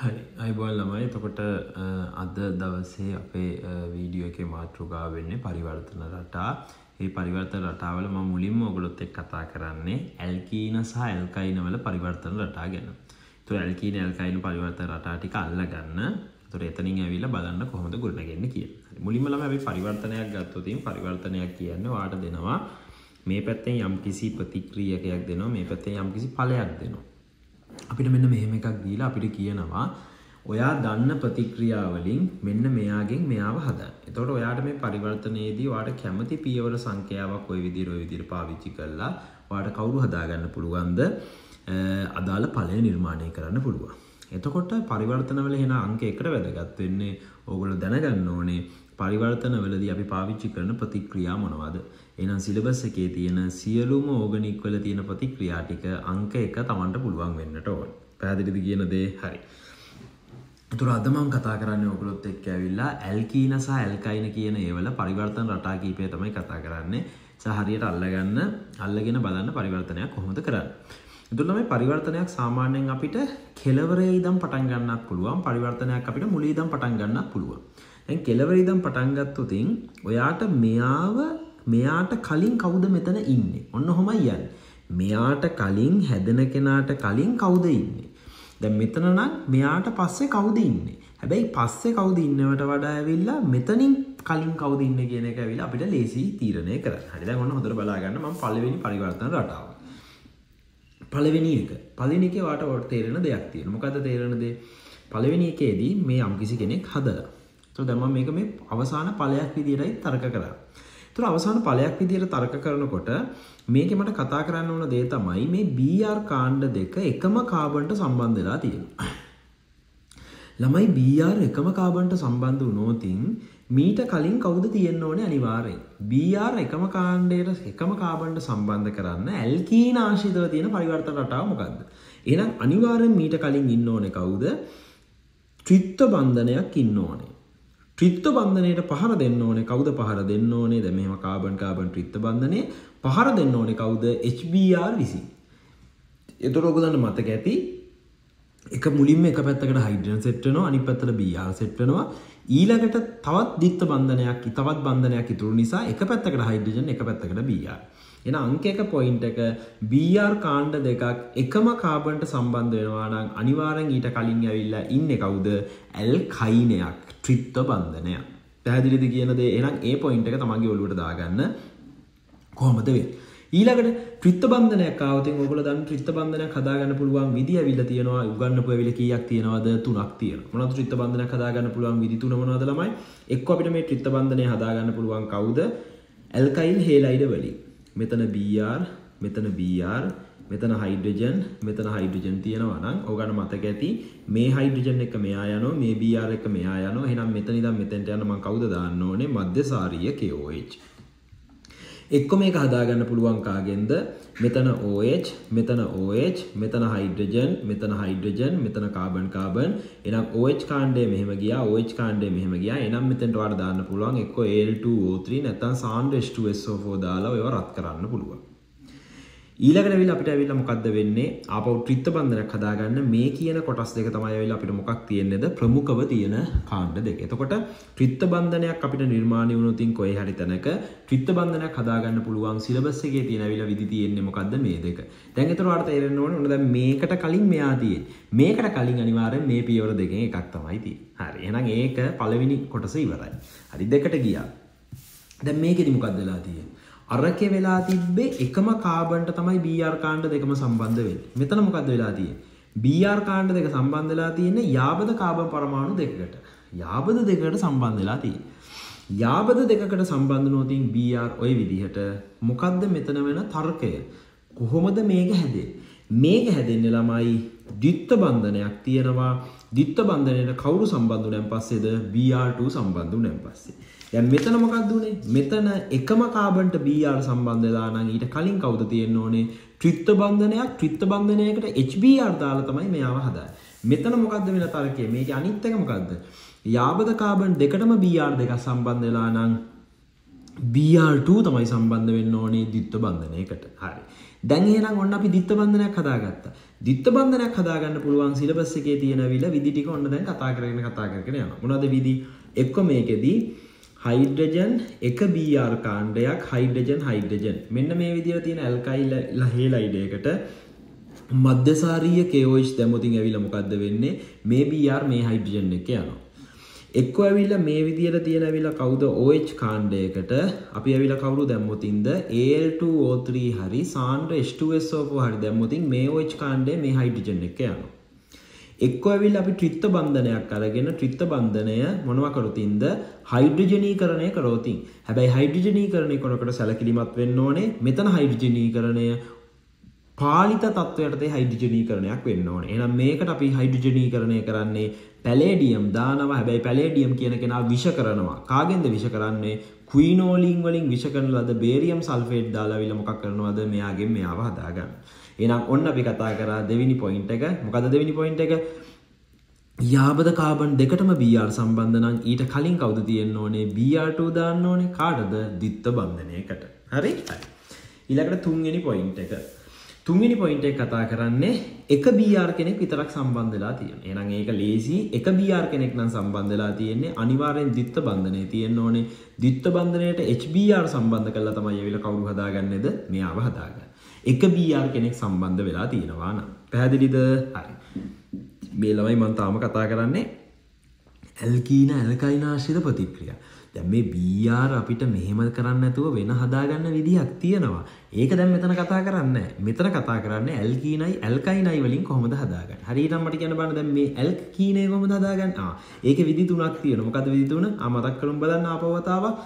හරි. අයිබෝල් ළමයි එතකොට අද දවසේ අපේ වීඩියෝ එක මාතෘකා වෙන්නේ පරිවර්තන රටා. ඒ පරිවර්තන රටාවල ම මුලින්ම ඔගොලොත් එක් කතා කරන්නේ ඇල්කීන සහ ඇල්කයිනවල පරිවර්තන රටා ගැන. තුර ඇල්කීන ඇල්කයින පරිවර්ත රටාටික අල්ල ගන්න තුර එතනින් ඇවිල බලන්න කොහොමද ගොඩනගන්න කිය මුලින්මලම අපි පරිවර්තනයක් ගත්තතින් පරිවර්තනයක් කියන්න වාට දෙනවා. මේ පැත්තෙන් යම් කිසි ප්‍රතික්‍රියකයක් දෙනවා. මේ පැත්තේ යම් කිසි පලයක් දෙනවා. අපිට මෙන්න මෙහෙම එකක් දීලා අපිට කියනවා ඔයා දන්න ප්‍රතික්‍රියාවලින් මෙන්න මෙයාගෙන් මෙයාව හදන්න. එතකොට ඔයාට මේ පරිවර්තනයේදී ඔයාට කැමති පියවර සංඛ්‍යාවක් ওই විදිහට ওই විදිහට පාවිච්චි කරලා ඔයාට කවුරු හදාගන්න පුළුවන්ද? අදාළ ඵලය නිර්මාණය කරන්න පුළුවන්. එතකොට පරිවර්තනවල එන අංක එකට වැදගත් වෙන්නේ ඕගොල්ලෝ දැනගන්න ඕනේ පරිවර්තනවලදී අපි පාවිච්චි කරන ප්‍රතික්‍රියා මොනවද? එහෙනම් සිලබස් එකේ තියෙන සියලුම ඕගනික් වල තියෙන ප්‍රතික්‍රියා ටික අංක 1 තමන්ට පුළුවන් වෙන්නට ඕන. පැහැදිලිද කියන දේ හරි. තුර අද මම කතා කරන්නේ ඔයගොල්ලොත් එක්ක ඇවිල්ලා ඇල්කීන සහ ඇල්කයින කියන ඒවල පරිවර්තන රටා කීපය තමයි කතා කරන්නේ. සහ හරියට අල්ලගන්න අල්ලගෙන බලන්න පරිවර්තනයක් කොහොමද කරන්නේ. එතුළ මේ පරිවර්තනයක් සාමාන්‍යයෙන් අපිට කෙලවරේ ඉදම් පටන් ගන්නක් පුළුවන් පරිවර්තනයක් අපිට මුලේ ඉදම් පටන් ගන්නක් පුළුවන්. දැන් කෙලවර ඉදම් පටන් ගත්තොතින් ඔයාට මෙයාව මෙයාට කලින් කවුද මෙතන ඉන්නේ ඔන්න හොමයි යන්න මෙයාට කලින් හැදෙන කෙනාට කලින් කවුද ඉන්නේ දැන් මෙතන නම් මෙයාට පස්සේ කවුද ඉන්නේ හැබැයි පස්සේ කවුද ඉන්නවට වඩා ඇවිල්ලා මෙතනින් කලින් කවුද ඉන්නේ කියන එක ඇවිල්ලා අපිට ලේසි තීරණය කරන්න. හරි දැන් ඔන්න හොඳට බලා ගන්න මම පළවෙනි පරිවර්තන රටාව. පළවෙනි එක. පළවෙනි එකේ වාට වට තේරෙන දෙයක් තියෙනවා. මොකද්ද තේරෙන දේ? පළවෙනි එකේදී මේ යම්කිසි කෙනෙක් හදලා. ඒතකොට දැන් මම මේක මේ අවසාන ඵලයක් විදියටයි තර්ක කරා. තුර අවසාන ඵලයක් විදිහට තර්ක කරනකොට මේකේ මට කතා කරන්න ඕන දේ තමයි මේ BR කාණ්ඩ දෙක එකම කාබන්ට සම්බන්ධ වෙලා තියෙනවා. ළමයි BR එකම කාබන්ට සම්බන්ධ වුණොතින් මීට කලින් කවුද තියෙන්න ඕනේ අනිවාර්යෙන්. BR එකම කාණ්ඩයට එකම කාබන්ට සම්බන්ධ කරන්න ඇල්කීන ආශ්‍රිතව තියෙන පරිවර්තන රටාව මොකද්ද? එහෙනම් අනිවාර්යෙන් මීට කලින් ඉන්න ඕනේ කවුද? ත්‍රිත්ව බන්ධනයක් ඉන්න ඕනේ. ත්‍රිත්ව බන්ධනයට පහර දෙන්න ඕනේ කවුද පහර දෙන්න ඕනේ දැන් මෙහෙම කාබන් කාබන් ත්‍රිත්ව බන්ධනයේ පහර දෙන්න ඕනේ කවුද HBr විසින්. එතකොට ඔයගොල්ලන්ට මතක ඇති එක මුලින්ම එක පැත්තකට හයිඩ්‍රජන් සෙට් වෙනවා අනිත් පැත්තට Br සෙට් වෙනවා ඊළඟට තවත් දිත්ත බන්ධනයක් තවත් බන්ධනයක් ඉතුරු නිසා එක පැත්තකට හයිඩ්‍රජන් එක පැත්තකට Br. එන අංක එක පොයින්ට් එක BR කාණ්ඩ දෙකක් එකම කාබන්ට සම්බන්ධ වෙනවා නම් අනිවාර්යෙන් ඊට කලින් ඇවිල්ලා ඉන්නේ කවුද? ඇල්කයිනයක්. ත්‍රිත්ව බන්ධනය පැහැදිලිද කියන දේ එහෙනම් ඒ පොයින්ට් එක තමන්ගේ ඔළුවට දාගන්න කොහොමද වෙන්නේ ඊළඟට ත්‍රිත්ව බන්ධනයක් ආවතින් ඔයගොල්ලෝ දන්න ත්‍රිත්ව බන්ධනයක් හදාගන්න පුළුවන් විදි ඇවිල්ලා තියෙනවා. උගන්නපු ඇවිල්ලා කීයක් තියෙනවද? තුනක් තියෙනවා. මොනවද ත්‍රිත්ව බන්ධනයක් හදාගන්න පුළුවන්? විදි තුන මොනවද ළමයි? එක්ක අපිට මේ ත්‍රිත්ව බන්ධනය හදාගන්න පුළුවන් කවුද? ඇල්කයිල් හේලයිඩ වලින්. මෙතන BR මෙතන BR මෙතන හයිඩ්‍රජන් මෙතන හයිඩ්‍රජන් තියෙනවා නම් ඕගන්න මතක ඇති මේ හයිඩ්‍රජන් එක මෙයා යනවා මේ BR එක මෙයා යනවා. එහෙනම් මෙතන ඉඳන් මෙතෙන්ට යන මම කවුද දාන්න ඕනේ? මධ්‍යසාරීය KOH එක්ක මේක හදාගන්න පුළුවන් කාගෙන්ද? මෙතන OH මෙතන OH මෙතන හයිඩ්‍රජන් මෙතන හයිඩ්‍රජන් මෙතන කාබන් කාබන් එහෙනම් OH කාණ්ඩය මෙහෙම ගියා OH කාණ්ඩය මෙහෙම ගියා. එහෙනම් මෙතෙන්ට ඔයාලට දාන්න පුළුවන් එක්ක Al2O3 නැත්නම් සාන්ඩ් H2SO4 දාලා ඒව රත් කරන්න පුළුවන්. ඊළඟට ඇවිල්ලා අපිට ඇවිල්ලා මොකද්ද වෙන්නේ ආපහු ත්‍රිත්ව බන්ධනයක් හදාගන්න මේ කියන කොටස් දෙක තමයි ඇවිල්ලා අපිට මොකක් තියෙන්නේද ප්‍රමුඛව තියෙන කාණ්ඩ දෙක. එතකොට ත්‍රිත්ව බන්ධනයක් අපිට නිර්මාණය වුණොතින් කොහේ හරි තැනක ත්‍රිත්ව බන්ධනයක් හදාගන්න පුළුවන් සිලබස් එකේ තියෙන ඇවිල්ලා විදි තියෙන්නේ මොකද්ද මේ දෙක. දැන් ඒතර ඔයාලට තේරෙන්න ඕනේ ඔන්න දැන් මේකට කලින් මෙයා තියෙන්නේ. මේකට කලින් අනිවාර්යෙන් මේ පියවර දෙකෙන් එකක් තමයි තියෙන්නේ. හරි. එහෙනම් ඒක පළවෙනි කොටස ඉවරයි. හරි දෙකට ගියා. දැන් මේකෙදි මොකක්ද වෙලා තියෙන්නේ? අරකෙ වෙලා තිබ්බේ එකම කාබන්ට තමයි BR කාණ්ඩ දෙකම සම්බන්ධ වෙන්නේ. මෙතන මොකද්ද වෙලා තියෙන්නේ? BR කාණ්ඩ දෙක සම්බන්ධ වෙලා තියෙන්නේ යාබද කාබන් පරමාණු දෙකකට. යාබද දෙකකට සම්බන්ධ වෙලා තියෙන්නේ. යාබද දෙකකට සම්බන්ධ නොතින් BR ওই විදිහට මොකද්ද මෙතන වෙන තර්කය? කොහොමද මේක හැදෙන්නේ? මේක හැදෙන්නේ ළමයි ද්විත්ව බන්ධනයක් තියෙනවා. ද්විත්ව බන්ධනයට කවුරු සම්බන්ධ වුණාන් පස්සේද BR2 සම්බන්ධ වුණාන් පස්සේ. දැන් මෙතන මොකක්ද උනේ? මෙතන එකම කාබන්ට Br සම්බන්ධ වෙලා නම් ඊට කලින් කවුද තියෙන්න ඕනේ? ත්‍රිත්ව බන්ධනයක් ත්‍රිත්ව බන්ධනයකට HBr දාලා තමයි මෙයාව හදාන්නේ. මෙතන මොකද්ද වෙන තර්කය? මේකේ අනිත් එක මොකද්ද? යාබද කාබන් දෙකටම Br දෙකක් සම්බන්ධ වෙලා නම් BR2 තමයි සම්බන්ධ වෙන්න ඕනේ දිත්ත බන්ධනයකට හරි දැන් එහෙනම් ඔන්න අපි දිත්ත බන්ධනයක් හදාගත්තා දිත්ත බන්ධනයක් හදාගන්න පුළුවන් සිලබස් එකේ තියෙන විල විදි ටික ඔන්න දැන් කතා කරගෙන කතා කරගෙන යනවා මොනවද විදි එක්ක මේකෙදී හයිඩ්‍රජන් එක BR කාණ්ඩයක් හයිඩ්‍රජන් හයිඩ්‍රජන් මෙන්න මේ විදිහට තියෙන ඇල්කයිල් හේලයිඩයකට මධ්‍යසාරීය KOH දැමුතින් ඇවිල්ලා මොකද්ද වෙන්නේ මේ BR මේ හයිඩ්‍රජන් එක යනවා එක්ක ඇවිල්ලා මේ විදිහට තියෙන ඇවිල්ලා කවුද OH කාණ්ඩයකට අපි ඇවිල්ලා කවුරු දැම්මොතින්ද Al2O3 හරි සාන්ද්‍ර H2SO4 හරි දැම්මොතින් මේ OH කාණ්ඩය මේ හයිඩ්‍රජන් එක යනවා. එක්ක ඇවිල්ලා අපි ත්‍රිත්ව බන්ධනයක් අරගෙන ත්‍රිත්ව බන්ධනය මොනවා කරොතින්ද හයිඩ්‍රජනීකරණය කරොතින්. හැබැයි හයිඩ්‍රජනීකරණය කරනකොට සැලකිලිමත් වෙන්න ඕනේ. මෙතන හයිඩ්‍රජනීකරණය පාලිත තත්ත්වයටතේ හයිඩ්‍රජනීකරණයක් වෙන්න ඕනේ. එහෙනම් මේකට අපි හයිඩ්‍රජනීකරණය කරන්නේ පැලේඩියම් දානවා හැබැයි පැලේඩියම් කියන කෙනා විෂ කරනවා කාගෙන්ද විෂ කරන්නේ කුයිනෝලින් වලින් විෂ කරන ලද බේරියම් සල්ෆේට් දාලා විල මොකක් කරනවද මෙයාගෙන් මෙයාව හදාගන්න. එහෙනම් ඔන්න අපි කතා කරා දෙවෙනි පොයින්ට් එක. මොකද දෙවෙනි පොයින්ට් එක? යාබද කාබන් දෙකටම BR සම්බන්ධ නම් ඊට කලින් කවුද තියෙන්න ඕනේ BR2 දාන්න ඕනේ කාටද? ද්විත්ව බන්ධනයකට. හරි? හරි. ඊළඟට තුන්වෙනි පොයින්ට් එක. තුන්වෙනි පොයින්ට් එක කතා කරන්නේ එක BR කෙනෙක් විතරක් සම්බන්ධ වෙලා තියෙන. එහෙනම් ඒක ලේසි. එක BR කෙනෙක් නම් සම්බන්ධ වෙලා තියෙන්නේ අනිවාර්යෙන් ද්විත්ව බන්ධනය තියෙන්න ඕනේ. ද්විත්ව බන්ධනයට HBr සම්බන්ධ කරලා තමයි ඇවිල්ලා කවුරු හදාගන්නේද? මෙයාව හදාගන්න. එක BR කෙනෙක් සම්බන්ධ වෙලා තියෙනවා නම්. පැහැදිලිද? හරි. මේ ළමයි මම තාම කතා කරන්නේ ඇල්කීන ඇල්කයිනාශ්‍රිත ප්‍රතික්‍රියා. දැන් මේ BR අපිට මෙහෙම කරන්න නැතුව වෙන හදාගන්න විදිහක් තියෙනවා. ඒක දැන් මෙතන කතා කරන්නේ මෙතන කතා කරන්නේ ඇල්කීනයි ඇල්කයිනයි වලින් කොහොමද හදාගන්නේ. හරියට මට කියන්න බලන්න දැන් මේ ඇල්කීනේ කොහොමද හදාගන්නේ? ආ ඒකේ විදි තුනක් තියෙනවා. මොකද්ද විදි තුන? ආ මතක් කරමු බලන්න ආපවතාවක්.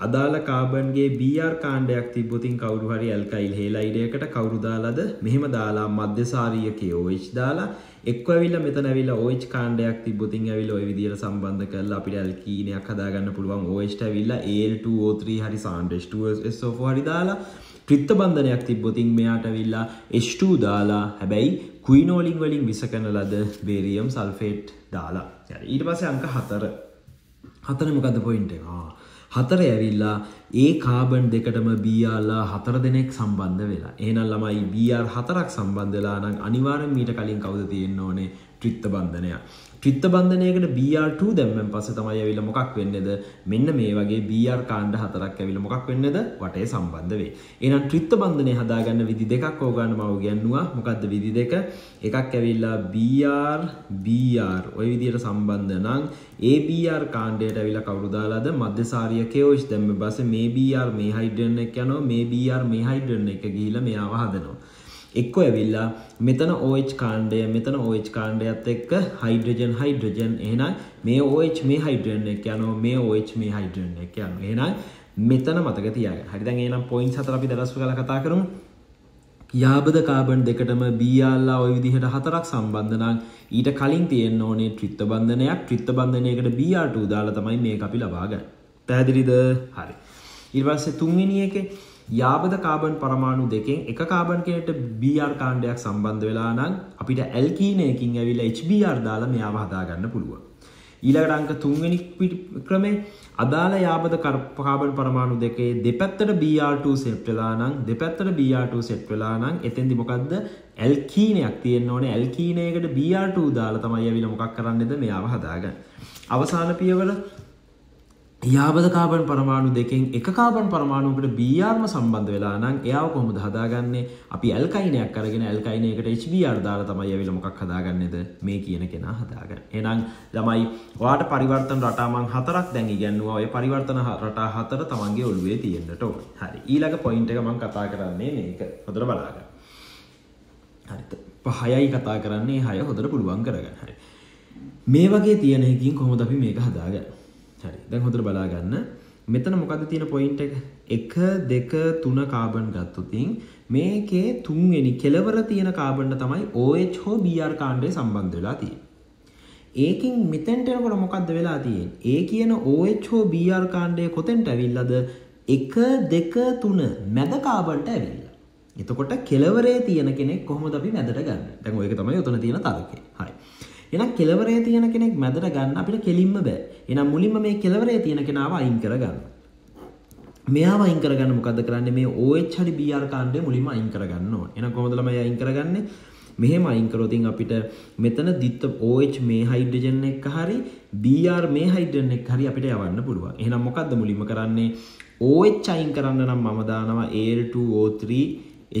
අදාළ කාබන්ගේ BR කාණ්ඩයක් තිබ්බොතින් කවුරු හරි ඇල්කයිල් හේලයිඩයකට කවුරු දාලාද මෙහෙම දාලා මධ්‍යසාරීය KOH දාලා එක්ක ඇවිල්ලා මෙතන ඇවිල්ලා OH කාණ්ඩයක් තිබ්බොතින් ඇවිල්ලා ওই විදිහට සම්බන්ධ කරලා අපිට ඇල්කීනයක් හදාගන්න පුළුවන් OH ට ඇවිල්ලා Al2O3 හරි සාන්ඩ් H2SO4 හරි දාලා ත්‍රිත්ව බන්ධනයක් තිබ්බොතින් මෙයාට ඇවිල්ලා H2 දාලා හැබැයි කුයිනෝලින් වලින් විස කරන ලද බේරියම් සල්ෆේට් දාලා. ඊට පස්සේ අංක 4. හතර මොකද්ද පොයින්ට් එක? ආ හතර ඇවිල්ලා ඒ කාබන් දෙකටම බියාලා හතර දෙනෙක් සම්බන්ධ වෙලා. එහෙනම් ළමයි BR හතරක් සම්බන්ධ වෙලා නම් අනිවාර්යෙන් මීට කලින් කවුද තියෙන්න ඕනේ? ත්‍රිත්ව බන්ධනයක්. ත්‍රිත්ව බන්ධනයකට BR2 දැම්මෙන් පස්සේ තමයි ඇවිල්ලා මොකක් වෙන්නේද? මෙන්න මේ වගේ BR කාණ්ඩ හතරක් ඇවිල්ලා මොකක් වෙන්නේද? වටේ සම්බන්ධ වෙයි. එහෙනම් ත්‍රිත්ව බන්ධනය හදාගන්න විදි දෙකක් ඕගන්න මම උගන්වුවා. මොකද්ද විදි දෙක? එකක් ඇවිල්ලා BR BR ওই විදිහට සම්බන්ධ නම් ABR කාණ්ඩයට ඇවිල්ලා කවුරු දාලාද? මධ්‍යසාරීය KOH දැම්ම පස්සේ මේ BR මේ හයිඩ්‍රජන් එක යනවා මේ BR මේ හයිඩ්‍රජන් එක ගිහිලා මෙයාව හදනවා. එක්ක ඇවිල්ලා මෙතන OH කාණ්ඩය මෙතන OH කාණ්ඩයත් එක්ක හයිඩ්‍රජන් හයිඩ්‍රජන් එහෙනම් මේ OH මේ හයිඩ්‍රජන් එක යනවා මේ OH මේ හයිඩ්‍රජන් එක යනවා එහෙනම් මෙතන මතක තියාගන්න. හරි දැන් එහෙනම් පොයින්ට්ස් හතර අපි දරස් කරලා කතා කරමු. යාබද කාබන් දෙකටම බීයාල්ලා ওই විදිහට හතරක් සම්බන්ධ නම් ඊට කලින් තියෙන්න ඕනේ ත්‍රිත්ව බන්ධනයක් ත්‍රිත්ව බන්ධනයකට BR2 දාලා තමයි මේක අපි ලබා ගන්න. පැහැදිලිද? හරි. ඊට පස්සේ තුන්වෙනි එකේ යාබද කාබන් පරමාණු දෙකෙන් එක කාබන් කෙනට BR කාණ්ඩයක් සම්බන්ධ වෙලා නම් අපිට ඇල්කීනයකින් ඇවිල්ලා HBR දාලා මෙයාව හදාගන්න පුළුවන්. ඊළඟට අංක තුන්වෙනි ක්‍රමේ අදාළ යාබද කාබන් පරමාණු දෙකේ දෙපැත්තට BR2 සෙට් වෙලා නම් දෙපැත්තට BR2 සෙට් වෙලා නම් එතෙන්දි මොකද්ද ඇල්කීනයක් තියෙන්න ඕනේ ඇල්කීනයකට BR2 දාලා තමයි ඇවිල්ලා මොකක් කරන්නේද මෙයාව හදාගන්න. අවසාන පියවර යාබද කාබන් පරමාණු දෙකෙන් එක කාබන් පරමාණුකට බීආර්ම සම්බන්ධ වෙලා නම් එයාව කොහොමද හදාගන්නේ අපි ඇල්කයිනයක් අරගෙන ඇල්කයිනයකට HBR දාලා තමයි ඇවිල්ලා මොකක් හදාගන්නේද මේ කියන කෙනා හදාගන්න. එහෙනම් ළමයි ඔයාට පරිවර්තන රටා මං හතරක් දැන් ඉගෙනුවා. ඔය පරිවර්තන රටා හතර තමන්ගේ ඔළුවේ තියෙන්නට ඕන. හරි. ඊළඟ පොයින්ට් එක මං කතා කරන්නේ මේක. හොඳට බලාගන්න. හරිද? පහයයි කතා කරන්නේ හය හොඳට පුළුවන් කරගන්න. හරි. මේ වගේ තියෙන එකකින් කොහොමද අපි මේක හදාගන්නේ? හරි දැන් හොඳට බලාගන්න මෙතන මොකද තියෙන පොයින්ට් එක එක දෙක තුන කාබන් ගත්තොතින් මේකේ තුන්වෙනි කෙලවර තියෙන කාබන්ට තමයි OH හෝ BR කාණ්ඩය සම්බන්ධ වෙලා තියෙන්නේ. ඒකින් මෙතෙන්ට එනකොට මොකද්ද වෙලා තියෙන්නේ? ඒ කියන OH හෝ BR කාණ්ඩය කොතෙන්ට ඇවිල්ලාද? 1 2 3 මැද කාබන්ට ඇවිල්ලා. එතකොට කෙලවරේ තියෙන කෙනෙක් කොහොමද අපි මැදට ගන්න? දැන් ඔය එක තමයි උතන තියෙන තර්කය. හරි. එහෙනම් කෙලවරේ තියෙන කෙනෙක් මැදට ගන්න අපිට කෙලින්ම බෑ. එහෙනම් මුලින්ම මේ කෙලවරේ තියෙන කෙනාව අයින් කරගන්න. මෙයා අයින් කරගන්න මොකද කරන්න මේ OH හරි BR කාණ්ඩය මුලින්ම අයින් කරගන්න ඕන. එහෙනම් කොහොමද ළමයි අයින් කරගන්නේ? මෙහෙම අයින් කරොතින් අපිට මෙතන දිත්ත OH මේ හයිඩ්‍රජන් එක හරි BR මේ හයිඩ්‍රජන් එක හරි අපිට යවන්න පුළුවන්. එහෙනම් මොකද්ද මුලින්ම කරන්නේ? OH අයින් කරන්න නම් මම දානවා Al2O3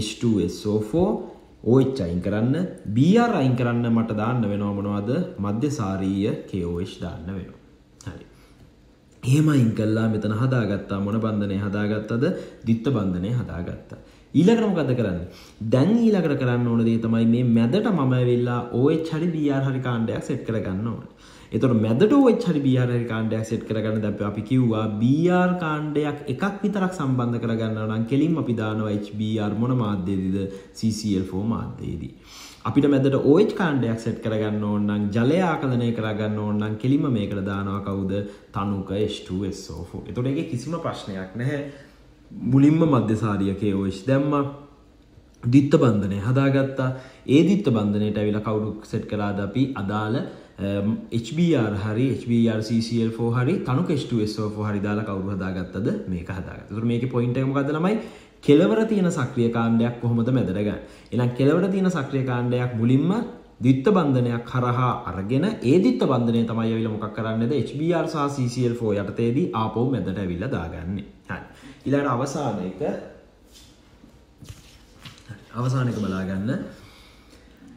H2SO4 OH අයින් කරන්න BR අයින් කරන්න මට දාන්න වෙනවා මොනවද? මධ්‍යසාරීය KOH දාන්න වෙනවා. හරි. එහෙම අයින් කළා මෙතන හදාගත්තා මොන බන්ධනය හදාගත්තද දිත්ත බන්ධනය හදාගත්තා ඊළඟට මොකද කරන්නේ දැන් ඊළඟට කරන්න ඕන දේ තමයි මේ මැදට මම ඇවිල්ලා OH හරි BR හරි කාණ්ඩයක් සෙට් කරගන්න ඕනේ එතකොට මැදට OH හරි BR හරි කාණ්ඩයක් සෙට් කරගන්න දැන් අපි කිව්වා BR කාණ්ඩයක් එකක් විතරක් සම්බන්ධ කරගන්නවා නම් කෙලින්ම අපි දානවා HBr මොන මාධ්‍යයේදීද CCl4 මාධ්‍යයේදී අපිට මැදට OH කාණ්ඩයක් සෙට් කරගන්න ඕන නම් ජලය ආකලනය කරගන්න ඕන නම් කෙලින්ම මේකට දානවා කවුද තනුක H2SO4. එතකොට ඒකේ කිසිම ප්‍රශ්නයක් නැහැ. මුලින්ම මධ්‍යසාරියකේ OH දැම්මා. දිත්ත බන්ධනය හදාගත්තා. ඒ දිත්ත බන්ධනයට ඇවිල්ලා කවුරු සෙට් කළාද අපි අදාළ Um, HBR හරි HBR CCl4 හරි තනුක H2SO4 හරි දාලා කවුරු හදාගත්තද මේක හදාගත්තා. ඒතර මේකේ පොයින්ට් එක මොකද්ද ළමයි? කෙලවර තියෙන සක්‍රිය කාණ්ඩයක් කොහොමද මැදට ගන්න. එහෙනම් කෙලවර තියෙන සක්‍රිය කාණ්ඩයක් මුලින්ම දිත්ත බන්ධනයක් කරහා අරගෙන ඒ දිත්ත බන්ධනය තමයි ඇවිල්ලා මොකක් කරන්නේද HBr සහ CCl4 යටතේදී ආපහු මැදට ඇවිල්ලා දාගන්නේ. හරි. ඊළඟ අවසාන එක අවසාන එක බලා ගන්න.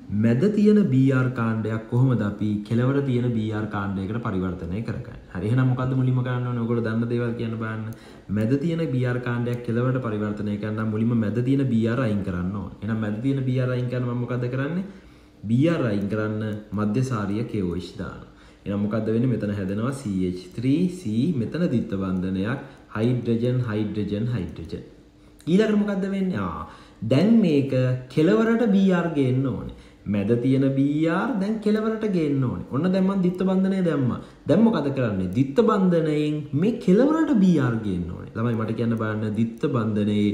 මැද තියෙන BR කාණ්ඩයක් කොහොමද අපි කෙලවර තියෙන BR කාණ්ඩයකට පරිවර්තනය කරගන්නේ. හරි එහෙනම් මොකද්ද මුලින්ම කරන්න ඕනේ? ඔයගොල්ලෝ දන්න දේවල් කියන්න බලන්න. මැද තියෙන BR කාණ්ඩයක් කෙලවරට පරිවර්තනය කරන්න මුලින්ම මැද තියෙන BR අයින් කරන්න ඕනේ. එහෙනම් මැද තියෙන BR අයින් කරන මම මොකද්ද කරන්නේ? BR අයින් කරන්න මධ්‍යසාරීය KOH දානවා. එහෙනම් මොකද්ද වෙන්නේ? මෙතන හැදෙනවා CH3C මෙතන දිත්ත බන්ධනයක් හයිඩ්‍රජන් හයිඩ්‍රජන් හයිඩ්‍රජන්. ඊළඟට මොකද්ද වෙන්නේ? ආ දැන් මේක කෙලවරට BR ගේන්න ඕනේ. මැද තියෙන BR දැන් කෙලවරට ගේන්න ඕනේ. ඔන්න දැන් මම දිත්ත බන්ධනය දැම්මා. දැන් මොකද කරන්නේ? දිත්ත බන්ධනයෙන් මේ කෙලවරට BR ගේන්න ඕනේ. ළමයි මට කියන්න බලන්න දිත්ත බන්ධනයේ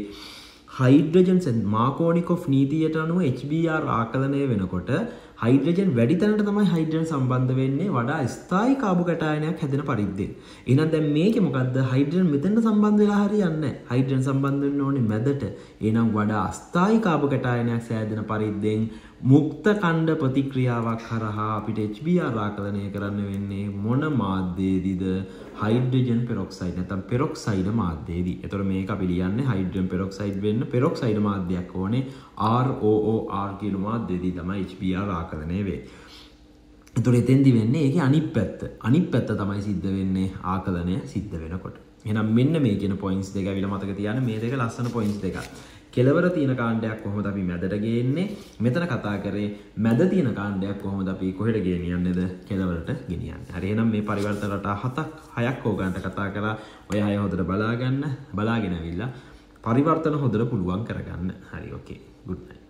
හයිඩ්‍රජන්ස් මාකෝනිකොෆ් නීතියට අනුව HBr ආකලනය වෙනකොට හයිඩ්‍රජන් වැඩි තැනට තමයි හයිඩ්‍රජන් සම්බන්ධ වෙන්නේ වඩා ස්ථායි කාබු කැටායනයක් හැදෙන පරිද්දෙන්. එහෙනම් දැන් මේකේ මොකද්ද හයිඩ්‍රජන් මෙතෙන්ට සම්බන්ධ වෙලා හරියන්නේ නැහැ. හයිඩ්‍රජන් සම්බන්ධ වෙන්න ඕනේ මැදට. එහෙනම් වඩා අස්ථායි කාබු කැටායනයක් සෑදෙන පරිද්දෙන් මුක්ත කණ්ඩ ප්‍රතික්‍රියාවක් කරහා අපිට HBr ආකලනය කරන්න වෙන්නේ මොන මාධ්‍යයේදීද හයිඩ්‍රජන් පෙරොක්සයිඩ් නැත්නම් පෙරොක්සයිඩ් මාධ්‍යයේදී. එතකොට මේක අපි ලියන්නේ හයිඩ්‍රජන් පෙරොක්සයිඩ් වෙන්න පෙරොක්සයිඩ් මාධ්‍යයක් ඕනේ ROOR කියන මාධ්‍යයේදී තමයි HBr ආකලනය වෙන්නේ. එතකොට එතෙන්දි වෙන්නේ ඒකේ අනිත් පැත්ත. අනිත් පැත්ත තමයි සිද්ධ වෙන්නේ ආකලනය සිද්ධ වෙනකොට. එහෙනම් මෙන්න මේ කියන පොයින්ට්ස් දෙක අවිල මතක තියාගන්න මේ දෙක ලස්සන පොයින්ට්ස් දෙකක්. කෙලවර තියෙන කාණ්ඩයක් කොහොමද අපි මැදට ගේන්නේ මෙතන කතා කරේ මැද තියෙන කාණ්ඩයක් කොහොමද අපි කොහෙට ගෙනියන්නේද කෙලවරට ගෙනියන්නේ හරි එහෙනම් මේ පරිවර්තන රටා හතක් හයක් ඕගන්ට කතා කරා ඔය අය හොඳට බලාගන්න බලාගෙන ඇවිල්ලා පරිවර්තන හොඳට පුළුවන් කරගන්න හරි ඕකේ good night